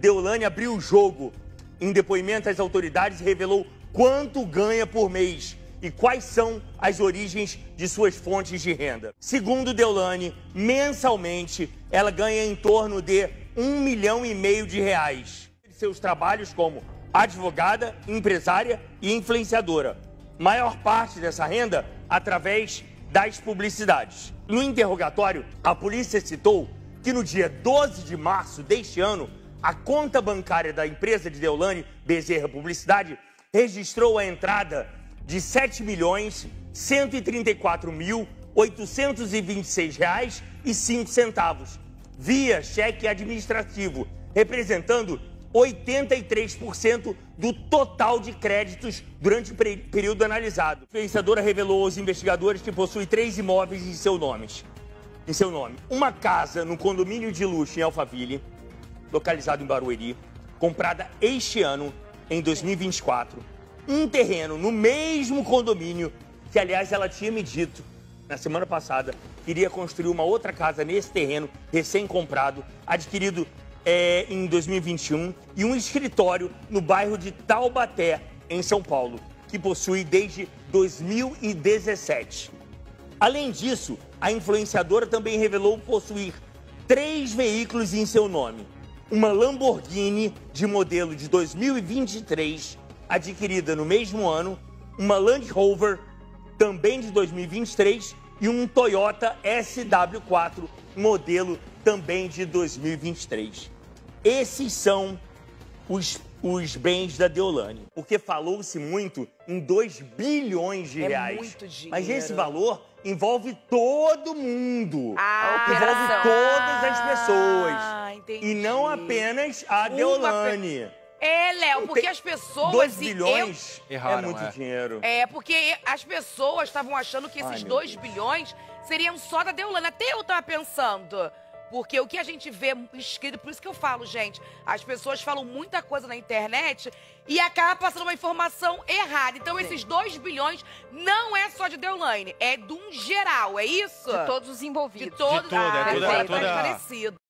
Deolane abriu o jogo. Em depoimento às autoridades, revelou quanto ganha por mês e quais são as origens de suas fontes de renda. Segundo Deolane, mensalmente ela ganha em torno de um milhão e meio de reais. Seus trabalhos como advogada, empresária e influenciadora. Maior parte dessa renda através das publicidades. No interrogatório, a polícia citou que no dia 12 de março deste ano, a conta bancária da empresa de Deolane Bezerra Publicidade registrou a entrada de R$ 7 milhões 134 mil 826 reais e 5 centavos via cheque administrativo, representando 83% do total de créditos durante o período analisado. A influenciadora revelou aos investigadores que possui três imóveis em seu nome. Em seu nome. Uma casa no condomínio de luxo em Alphaville, localizado em Barueri, comprada este ano, em 2024. Um terreno no mesmo condomínio, que aliás ela tinha me dito na semana passada, iria construir uma outra casa nesse terreno recém-comprado, adquirido é, em 2021, e um escritório no bairro de Taubaté, em São Paulo, que possui desde 2017. Além disso, a influenciadora também revelou possuir três veículos em seu nome: uma Lamborghini de modelo de 2023, adquirida no mesmo ano, uma Land Rover, também de 2023, e um Toyota SW4, modelo também de 2023. Esses são os, os bens da Deolane, porque falou-se muito em 2 bilhões de é reais. Muito dinheiro. Mas esse valor envolve todo mundo. Ah, envolve todas as pessoas. Ah, entendi. E não apenas a Uma Deolane. É, Léo, porque as pessoas. 2 e bilhões Erraram, é muito é. dinheiro. eu- é, porque as pessoas estavam achando que esses meu 2 Deus. bilhões seriam só da Deolane. Até eu tava pensando. Porque o que a gente vê escrito, por isso que eu falo, gente, as pessoas falam muita coisa na internet e acaba passando uma informação errada. Então, esses 2 bilhões não é só de Deolane, é de um geral, é isso? De todos os envolvidos. De todos. De tudo, é Ah, é.